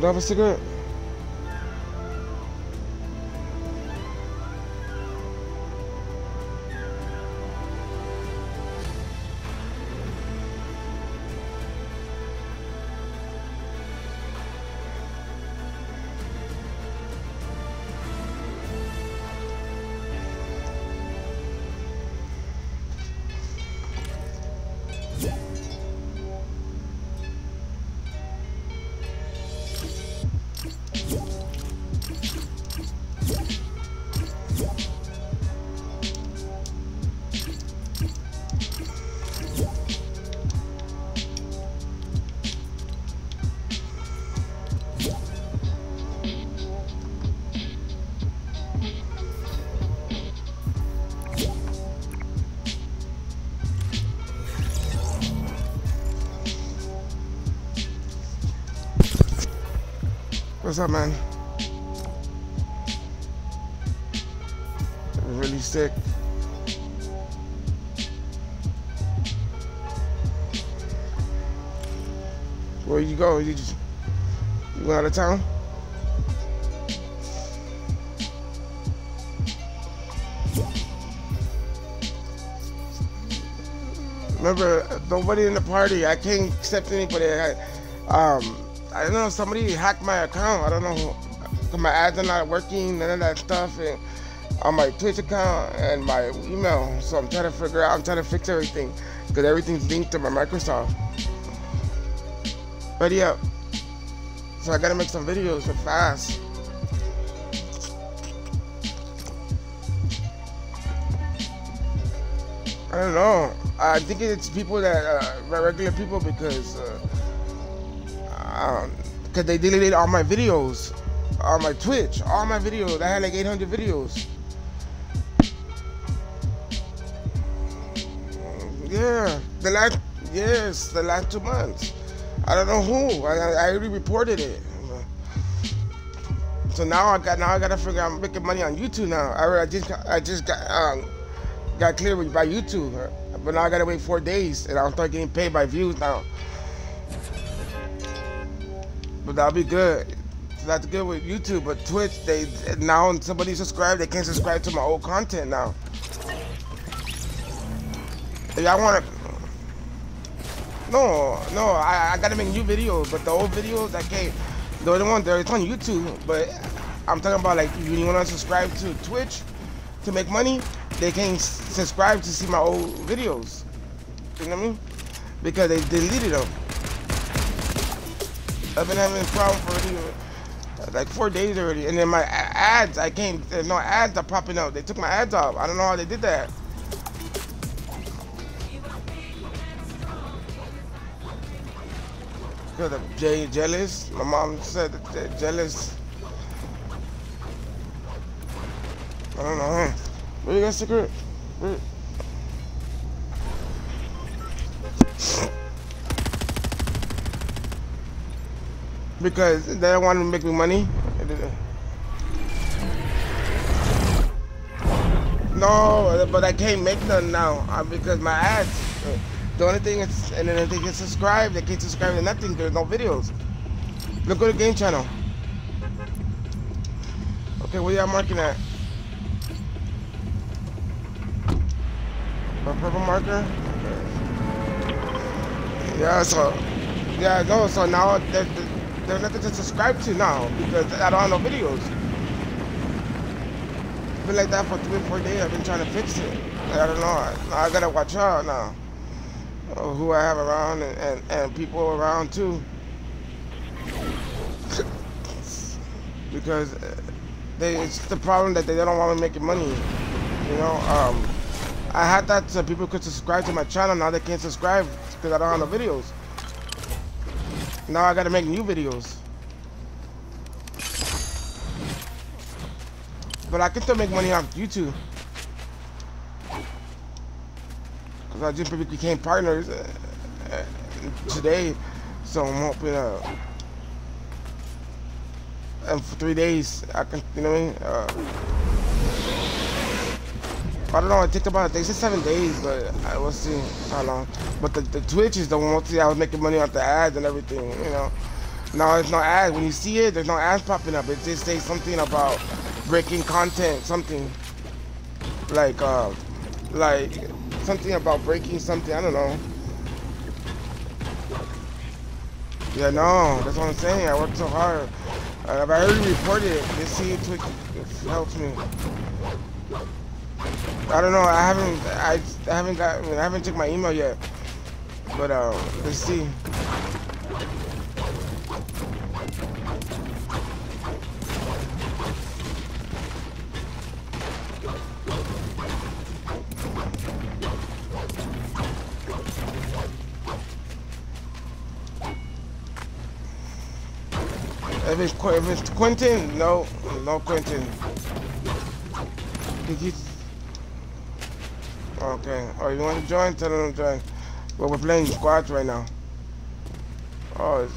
You have a cigarette? What's up, man? Really sick. Where you go? You just you went out of town? Remember, nobody in the party. I can't accept anybody. I, um, I don't know. Somebody hacked my account. I don't know. My ads are not working. None of that stuff. And on my Twitch account and my email. So I'm trying to figure out. I'm trying to fix everything because everything's linked to my Microsoft. But yeah. So I gotta make some videos fast. I don't know. I think it's people that uh, regular people because uh, um, cause they deleted all my videos on my Twitch, all my videos. I had like 800 videos. Yeah, the last yes, the last two months. I don't know who. I, I already reported it. So now I got now I gotta figure out I'm making money on YouTube now. I, I just I just got um, got cleared by YouTube, but now I gotta wait four days and I'll start getting paid by views now. But that'll be good. That's good with YouTube, but Twitch they now somebody subscribe they can't subscribe to my old content now. If y'all wanna no, no, I, I gotta make new videos, but the old videos I can't. The other one, it's on YouTube, but I'm talking about like you wanna subscribe to Twitch to make money, they can't subscribe to see my old videos. You know what I mean? Because they deleted them. I've been having a problem for like four days already, and then my ads, I can't. There's no ads are popping up. They took my ads off. I don't know how they did that. Because of Jay jealous. My mom said that they're jealous. I don't know? Where you got cigarette? Where? Because they don't want to make me money. No, but I can't make none now uh, because my ads. Uh, the only thing is, and then they can subscribe, they can't subscribe to nothing. There's no videos. Look at the game channel. Okay, where y'all marking at? A purple marker? Yeah, so, yeah, no, so now there's, there's nothing to subscribe to now because I don't have no videos. Been like that for three, or four days. I've been trying to fix it. I don't know. I, I gotta watch out now who I have around and, and, and people around too. because they, it's the problem that they don't want me making money. You know, um, I had that so people could subscribe to my channel. Now they can't subscribe because I don't have no videos. Now I gotta make new videos. But I can still make money off YouTube. Cause I just became partners uh, uh, today, so I'm hoping uh, and for three days I can, you know. Uh, I don't know. It takes about they said seven days, but I will see how long. But the, the Twitch is the one mostly I was making money off the ads and everything, you know. Now there's no ads. When you see it, there's no ads popping up. It just says something about breaking content, something like uh, like something about breaking something. I don't know. Yeah, no, that's what I'm saying. I worked so hard. Uh, if I already reported it, let's see Twitch helps me. I don't know. I haven't. I, I haven't got. I, haven't checked my email yet. But uh, let's see. If it's, if it's Quentin, no, no Quentin. Did you? Okay. Oh, you want to join? Tell them to join. Well, we're playing squads right now. Oh.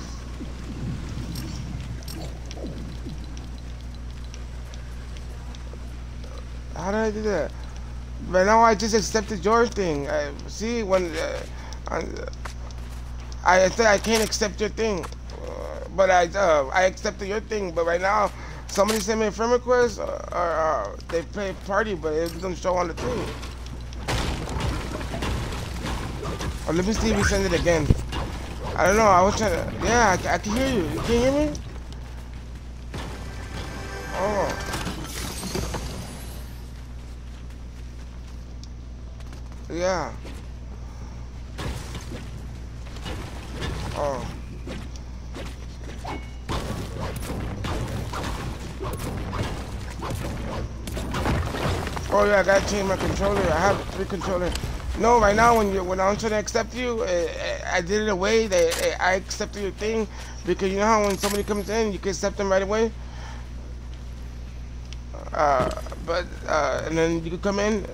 How did I do that? But now I just accepted your thing. I, see, when uh, I, I said I can't accept your thing but I uh, I accepted your thing. But right now, somebody sent me a friend request, or, uh, or uh, they play party, but it doesn't show on the thing. Oh, let me see if we send it again. I don't know. I was trying to. Yeah, I, I can hear you. You can hear me? Oh. Yeah. Oh. Oh yeah, I gotta change my controller. I have three controllers. No, right now when you when I'm trying to accept you, uh, I did it a way that I accepted your thing because you know how when somebody comes in, you can accept them right away. Uh, but uh, and then you can come in.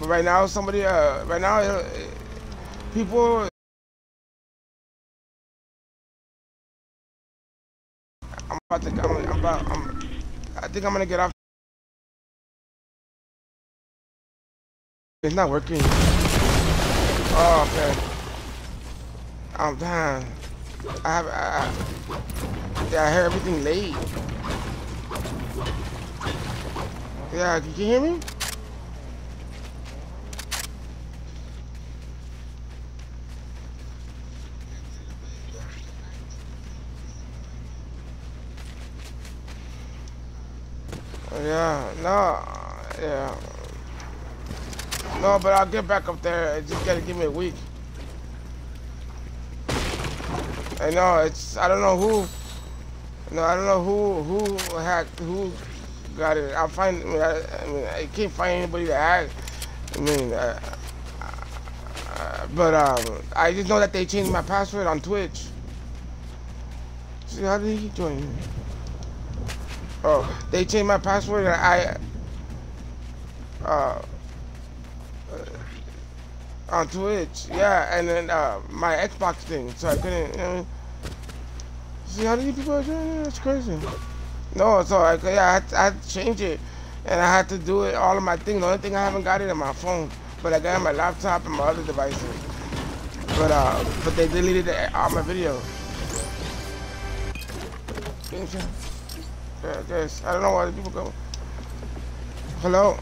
But right now, somebody uh, right now, uh, people. I'm about to. I'm, I'm about. I'm, I think I'm gonna get off. It's not working. Oh, okay. I'm down. I have, I, yeah, I hear everything late. Yeah, can you hear me? Oh, yeah, no, yeah. No, but I'll get back up there. Just gotta give me a week. I know it's. I don't know who. No, I don't know who who hacked who got it. I'll find. I mean, I, I, mean, I can't find anybody to hack. I mean, uh, uh, but um, I just know that they changed my password on Twitch. See, how did he join me? Oh, they changed my password and I. Uh, on Twitch. Yeah, and then uh, my Xbox thing, so I couldn't. You know, see how many people are doing it? That's crazy. No, so I, yeah, I had, to, I had to change it, and I had to do it all of my things. The only thing I haven't got it on my phone, but I got it on my laptop and my other devices. But uh, but they deleted all my videos. I guess. I don't know why the people go. Hello.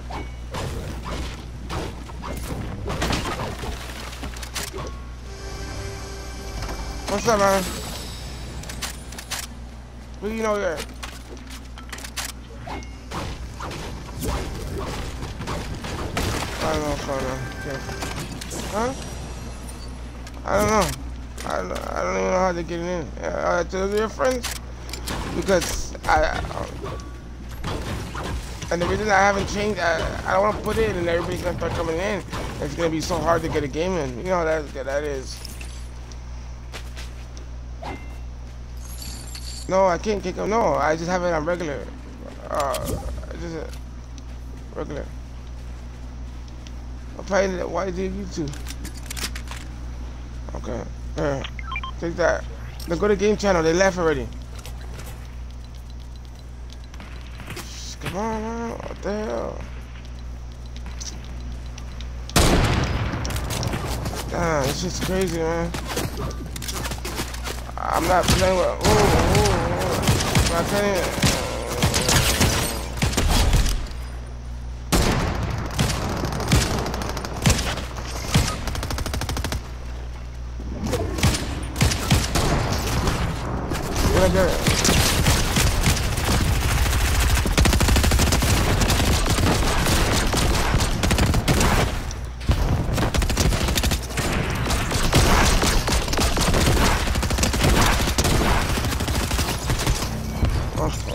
What's up, man? What do you know here? I don't know. Okay. Huh? I don't know. I don't, I don't even know how to get in. Uh, to your friends? Because I... Uh, and the reason I haven't changed, I, I don't want to put it in, and everybody's going to start coming in. It's going to be so hard to get a game in. You know that, that is. No, I can't kick him. No, I just have it on regular. Uh, just uh, regular. I'm playing it. Why did you two? Okay. Take that. Then go to game channel. They left already. Come on, man. What the hell? Damn, it's just crazy, man. I'm not playing with. Ooh, ooh, ooh. I'm telling you get it.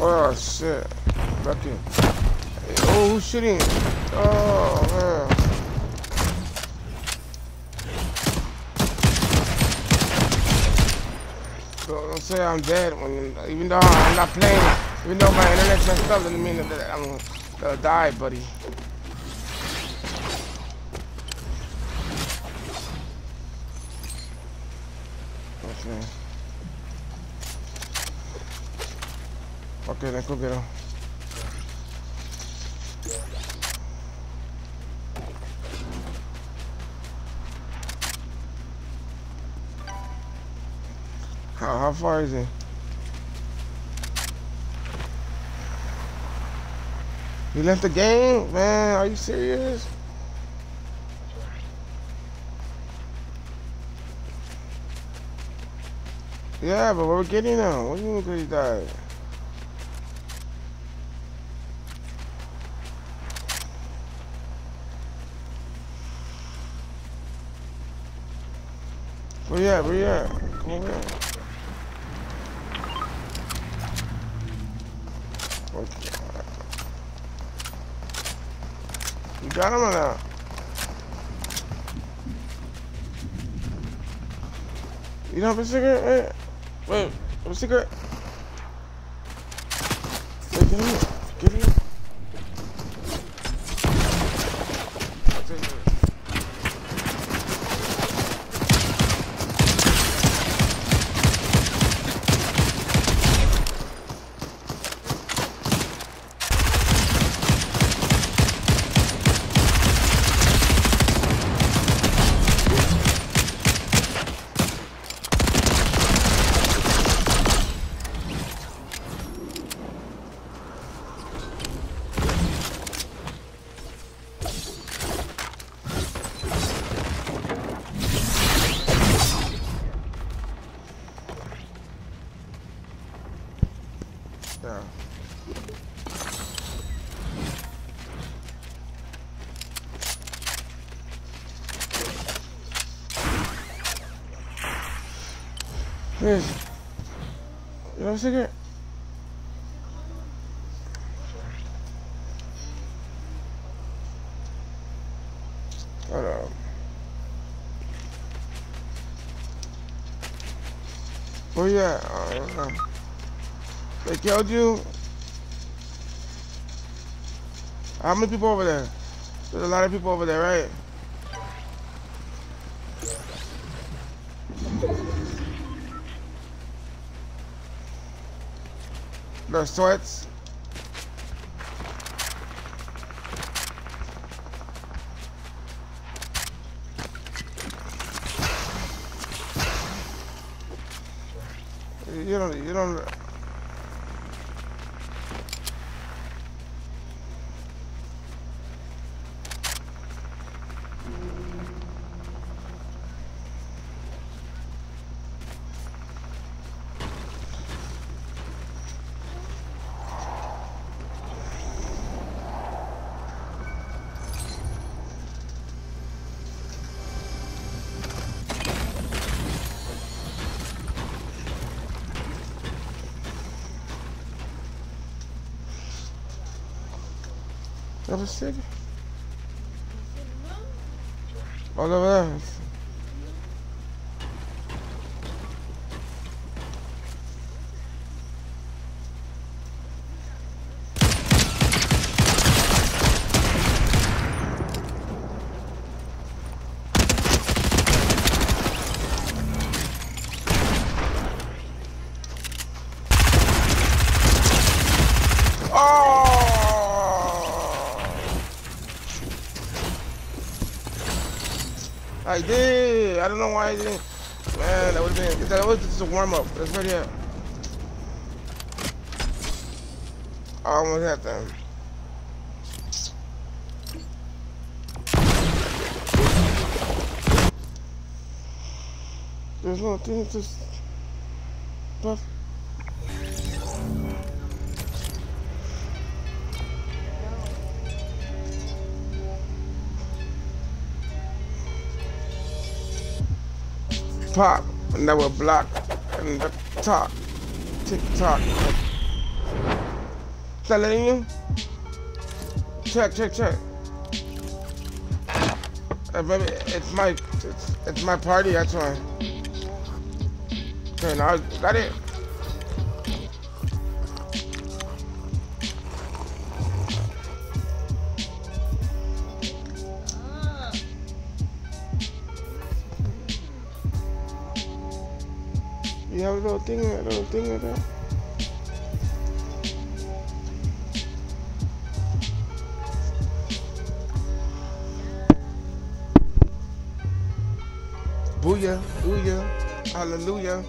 Oh, shit. Lucky. Oh, who's shooting? Oh, man. Don't, don't say I'm dead when, even though I'm not playing, even though my internet's messed up, doesn't mean that I'm gonna die, buddy. Okay. Okay, then go get him. How, how far is he? He left the game? Man, are you serious? Yeah, but we're getting him. What do you mean that he died? At? Where you at? Come over here. You got him or not? You don't have a cigarette? Wait, wait, have a cigarette? Wait, get in here. Get in here. I'll take it. Yeah. Yes. You have a? Hold on. Where you at? Oh, I don't. They killed you? How many people over there? There's a lot of people over there, right? The sweats? You don't, you don't, have a cigarette? All over there. Oh! I did. I don't know why I didn't. Man, that would have been. That was just a warm up. That's right here. I almost had them. There's no thing, just Pop, will block and the top, tick tock. Letting you? Check, check, check. Uh, baby, it's my, it's, it's my party. That's why. Okay, now got it. You have a little thing, a little thing. Booyah, booyah, hallelujah.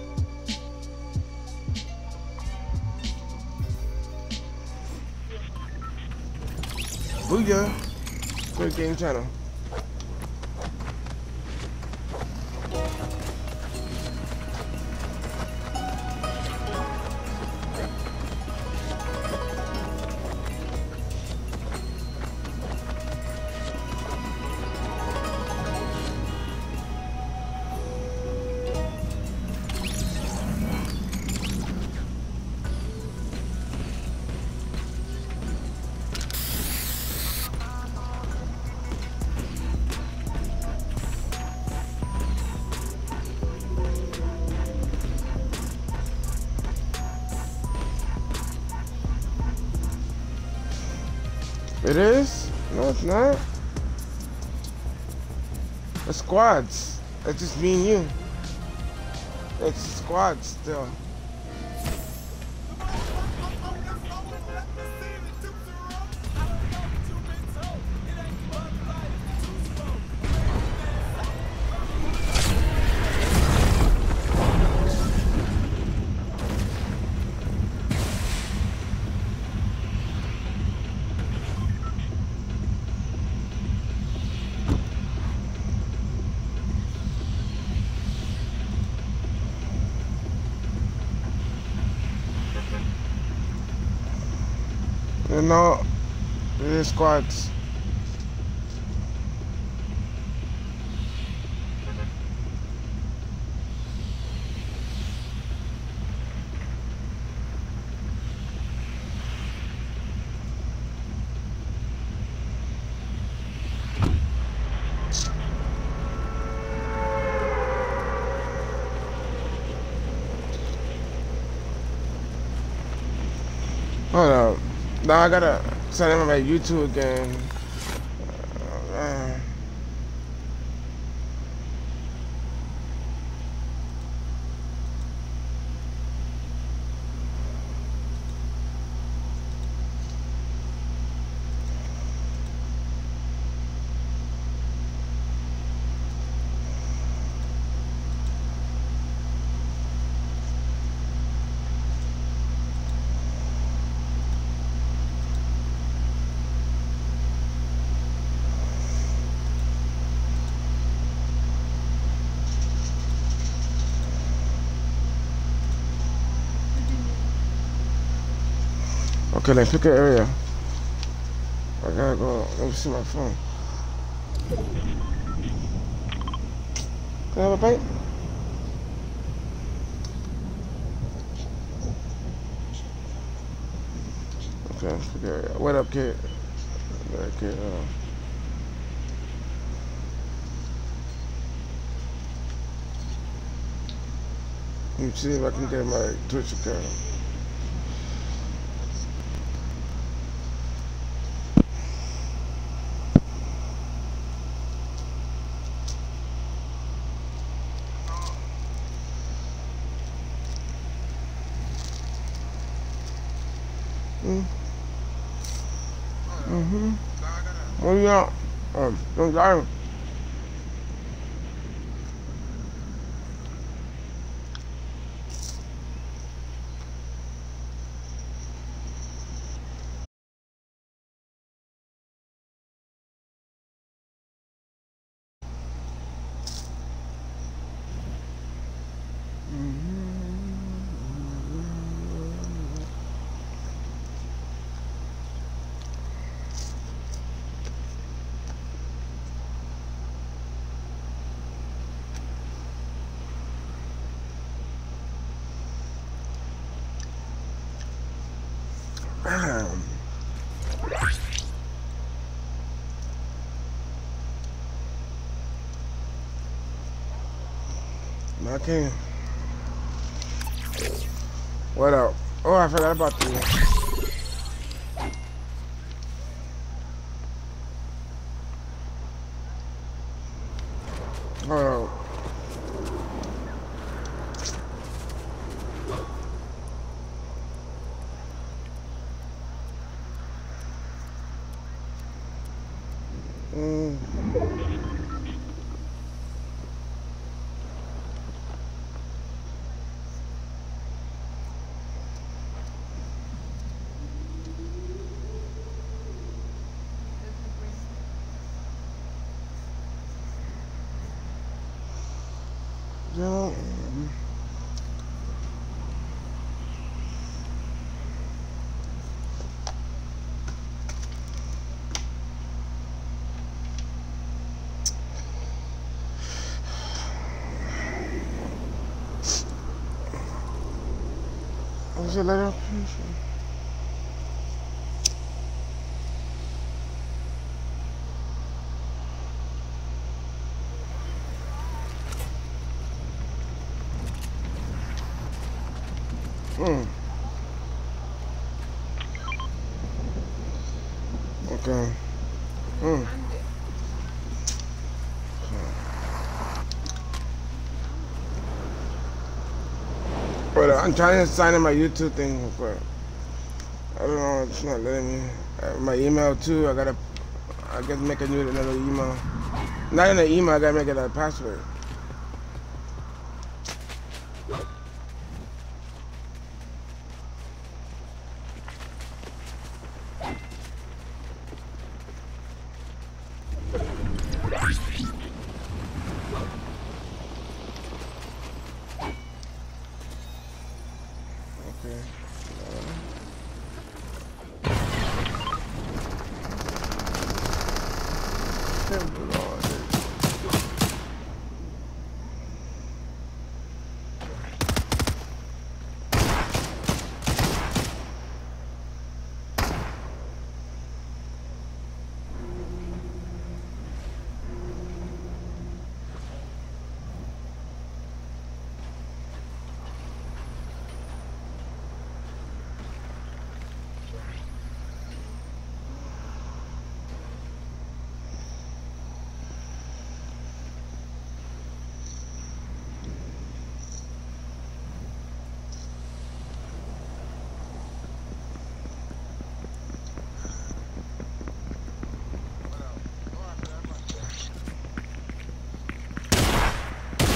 Booyah. Great game channel. It is? No, it's not. The squads. That's just me and you. It's squads still. Squads. Hold up. Now I gotta in on my YouTube again. Uh, uh, okay, then pick an area. I gotta go. Let me see my phone. Can I have a bite? Okay, pick an area. What up, kid? Kid? Uh, let me see if I can get my Twitch account. Mm-hmm. Well, yeah. Um, don't die. Okay. What up? Oh, I forgot about the. Hold on. Mm. Yo. What's your letter? Hmm. Okay. Hmm. But uh, I'm trying to sign in my YouTube thing, but I don't know. It's not letting me. My email too. I gotta. I gotta make a new another email. Not in the email. I gotta make it a password. Okay.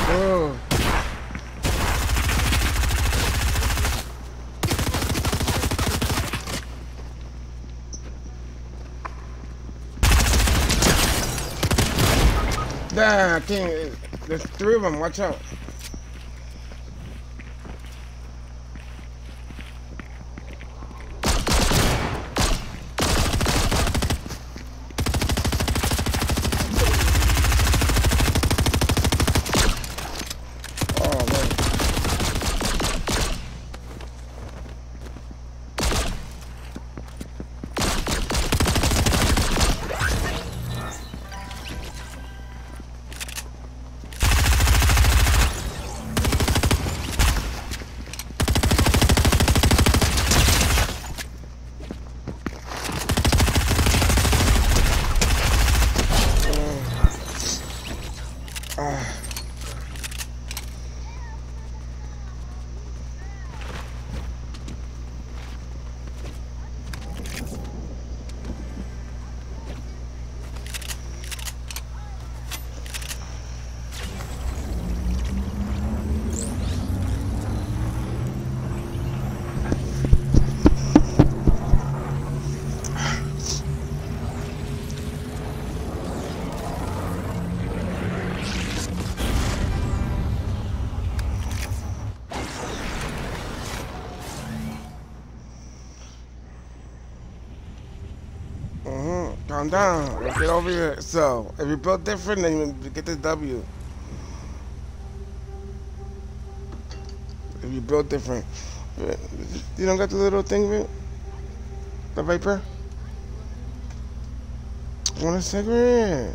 Oh. There's three of them. Watch out. Calm down. Let's get over here. So, if you build different, then you get the W. If you build different. You don't got the little thing? The Viper? Want a cigarette?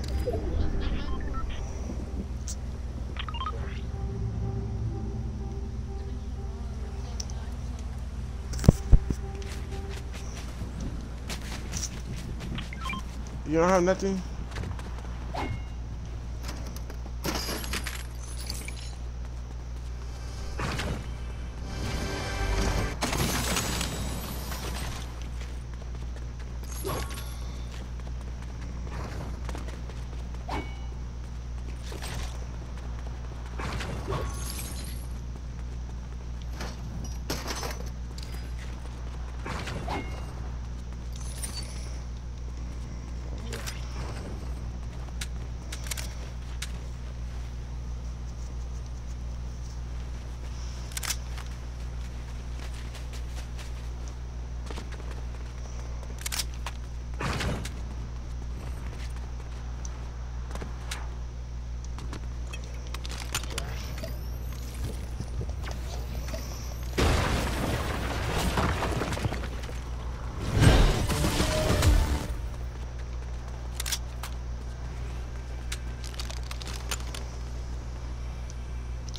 You don't have nothing?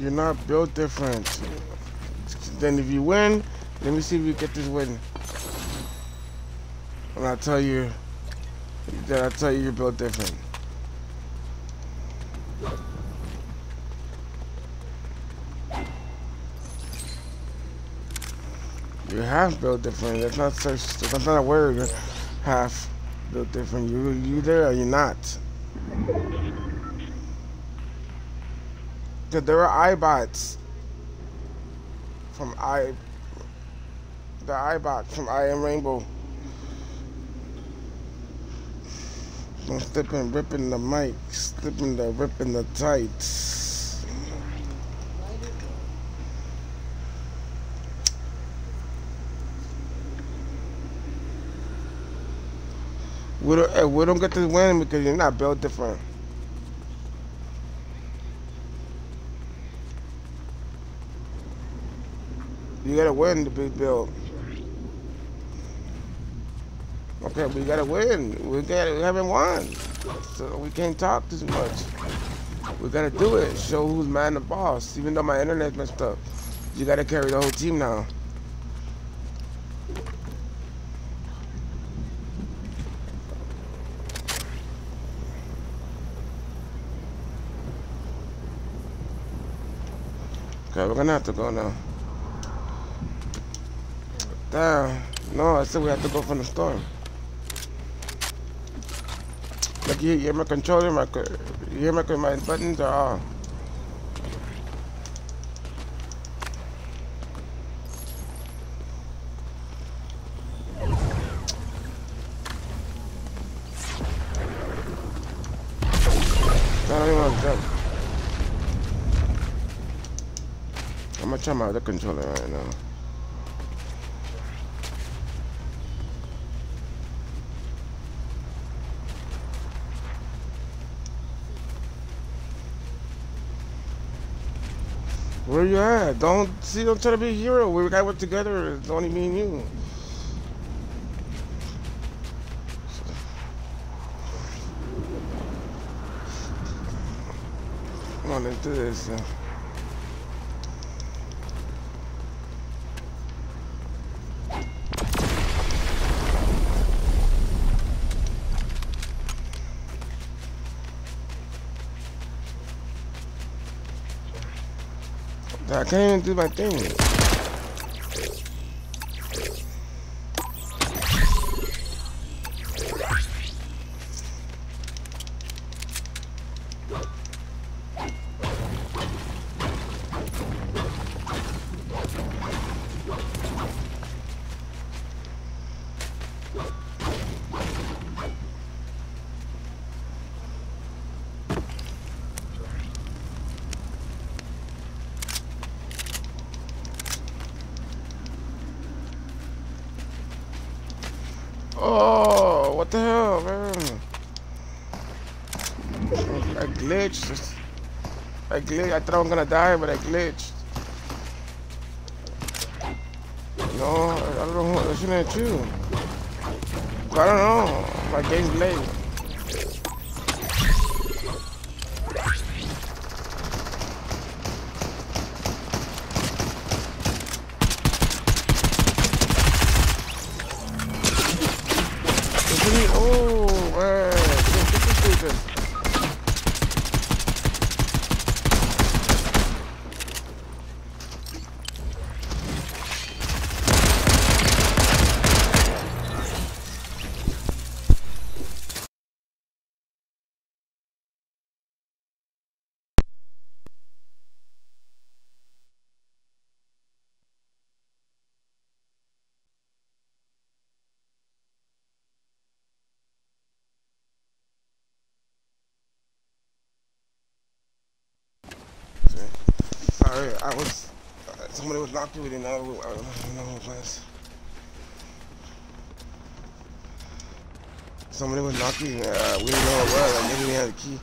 You're not built different. Then if you win, let me see if you get this win. And I'll tell you, then I'll tell you you're built different. You have built different. That's not such. That's not a word. Half built different. You you there or you're not. Cause there are iBots from i the iBot from I am Rainbow. I'm slipping, ripping the mic, slipping the ripping the tights. We don't, eh, we don't get to win because you're not built different. You gotta win to be built. Okay, we gotta win. We got we haven't won, so we can't talk too much. We gotta do it. Show who's man the boss. Even though my internet's messed up, you gotta carry the whole team now. Okay, we're gonna have to go now. Damn. No, I said we have to go from the storm. Like you hear my controller, my you hear my my buttons are off. I'm gonna try my other controller right now. Where you at? Don't see. Don't try to be a hero. We got work together. It's only me and you. Come on, let's do this. I can't even do my thing. Oh, what the hell, man? I glitched. I glitched. I thought I was gonna die, but I glitched. No, I don't know. That shouldn't have true. I don't know. My game's late. Oh, man. Sorry, I was. Uh, somebody was knocking with another. I don't know who it was. Somebody was knocking. Uh, we didn't know who it was. I didn't have the key,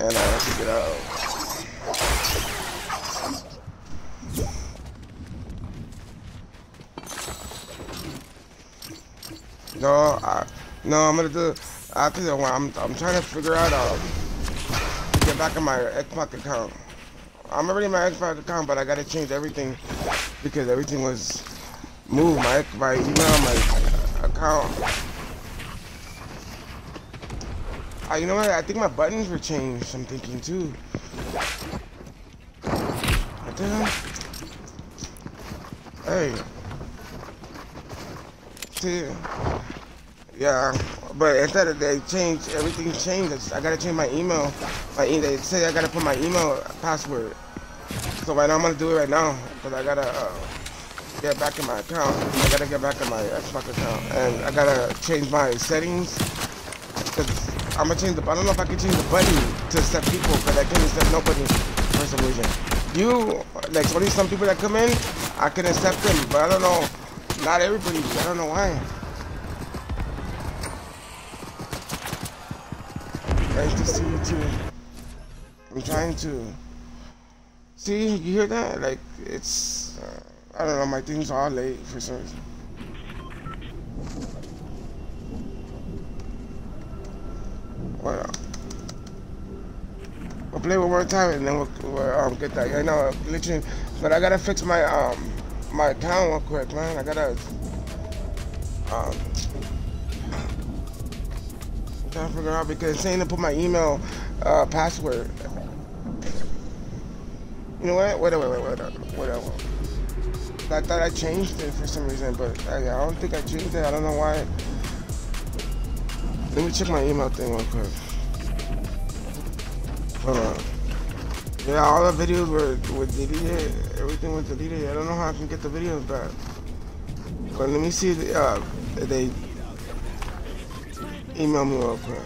and I had to get out. No, I, no, I'm gonna do. After that one, I'm I'm trying to figure out um to get back in my Xbox account. I'm already my Xbox account, but I gotta change everything because everything was moved. My my email, my account. Uh, you know what? I think my buttons were changed. I'm thinking too. What the hell? Hey. See. Yeah, but instead of they change everything changed. I gotta change my email. My e they say I gotta put my email password. So right now I'm gonna do it right now because I gotta uh, get back in my account. I gotta get back in my Xbox account and I gotta change my settings. Cause I'm gonna change the. I don't know if I can change the button to accept people because I can't accept nobody for some reason. You like only some people that come in, I can accept them, but I don't know. Not everybody. I don't know why. Nice to see you too. I'm trying to. See, you hear that? Like, it's. Uh, I don't know, my thing's all late for some reason. We'll play one more time and then we'll, we'll um, get that. I know, literally. But I gotta fix my um my account real quick, man. I gotta um trying to figure out because it's saying to put my email uh, password. You know what? Wait, wait, wait, wait, wait, wait, wait. I thought I changed it for some reason, but I, I don't think I changed it. I don't know why. Let me check my email thing real quick. Hold on. Yeah, all the videos were, were deleted. Everything was deleted. I don't know how I can get the videos back. But let me see the, uh, they email me real quick.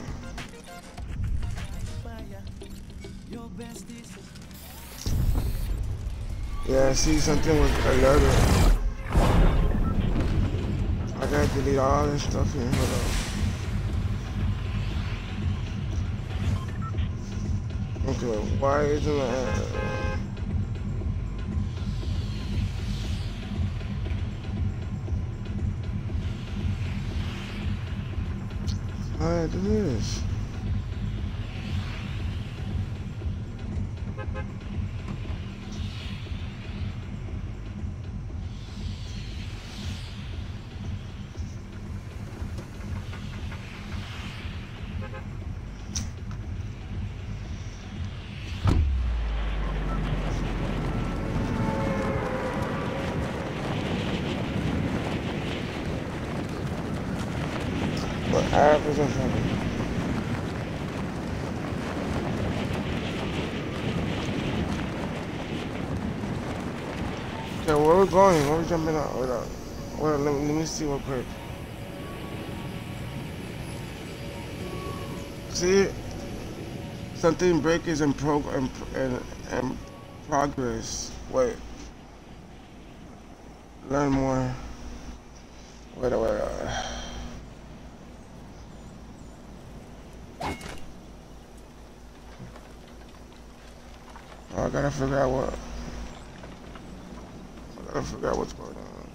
Yeah, I see something with alerted. I gotta delete all this stuff here. Hold on. Okay, why isn't? Alright, do this. What happens or something? Where we going? Where we jumping out? Hold on. Hold on, let me, let me see real quick. See? Something break is in, prog in, in, in progress. Wait. Learn more. Wait, uh, wait, wait. Oh, I gotta figure out what. I out what's going on.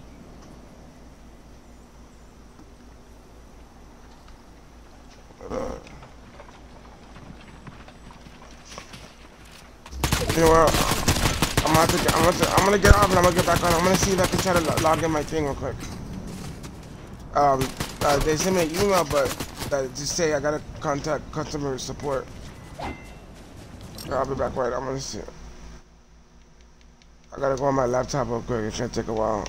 Uh, you know what? I'm gonna, get, I'm, gonna, I'm gonna get off and I'm gonna get back on. I'm gonna see if I can try to log in my thing real quick. Um, uh, they sent me an email, but uh, just say I gotta contact customer support. I'll be back right. I'm gonna see. I gotta go on my laptop real quick. It's gonna take a while.